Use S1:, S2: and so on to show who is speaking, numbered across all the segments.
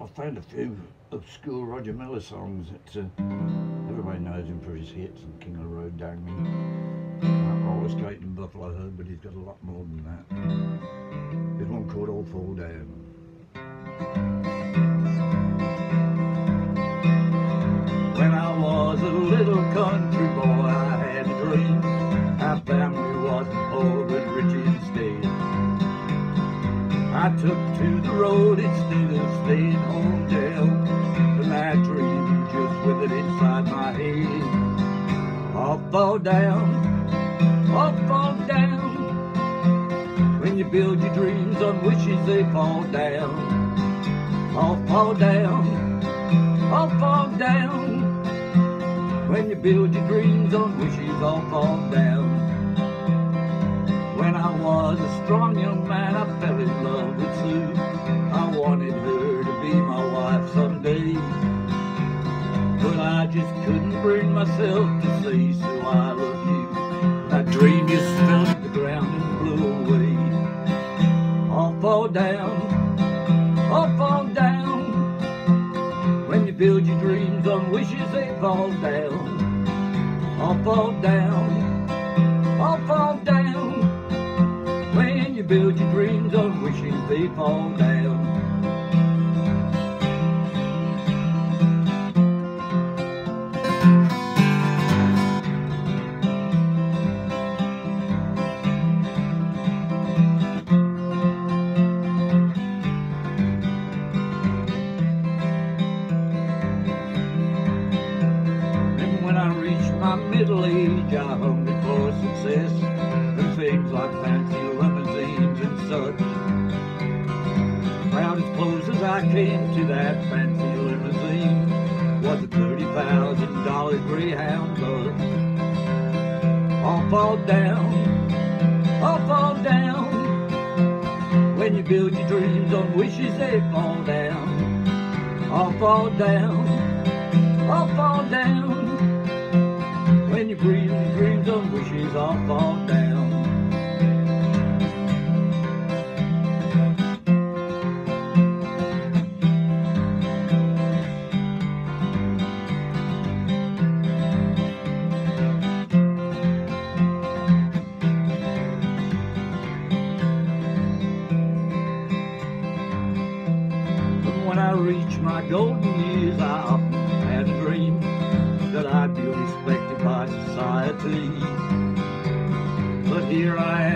S1: I found a few obscure Roger Miller songs that uh, everybody knows him for his hits and King of the Road Dang Me. Roller Skating Buffalo Herd, but he's got a lot more than that. There's one called All Fall Down. When I was a little country boy, took to the road instead of staying home help. And that dream just withered inside my head. I'll fall down, I'll fall down. When you build your dreams on wishes, they fall down. I'll fall down, I'll fall down. When you build your dreams on wishes, I'll fall down. When I was a strong young man, I fell in love myself to say, Sue, I love you. That dream just fell the ground and blew away. I'll fall down, I'll fall down. When you build your dreams on wishes, they fall down. I'll fall down, I'll fall down. When you build your dreams on wishes, they fall down. My middle age, I hungered for success and things like fancy limousines and such. About as close as I came to that fancy limousine was a thirty thousand dollar Greyhound bus. I'll fall down, I'll fall down. When you build your dreams on wishes, they fall down. I'll fall down. On fall down. But when I reach my golden years, I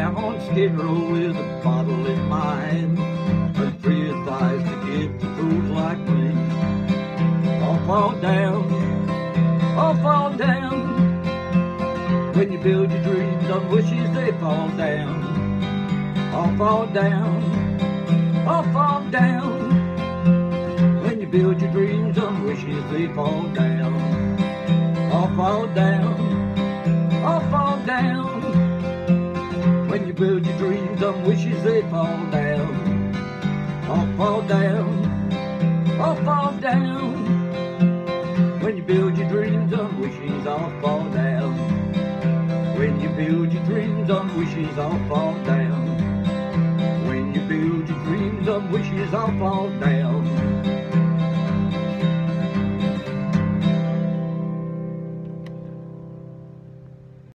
S1: here I am on Skid Row with a bottle in my hand, and free advice to give to fools like me. I'll fall down, I'll fall down. When you build your dreams on wishes, they fall down. I'll fall down, I'll fall down. When you build your dreams on wishes, they fall down. I'll fall down, I'll fall down. When you build your dreams on wishes, they fall down. I'll fall down, I'll fall down. When you build your dreams on wishes, I'll fall down. When you build your dreams on wishes, I'll fall down. When you build your dreams on wishes, I'll fall down.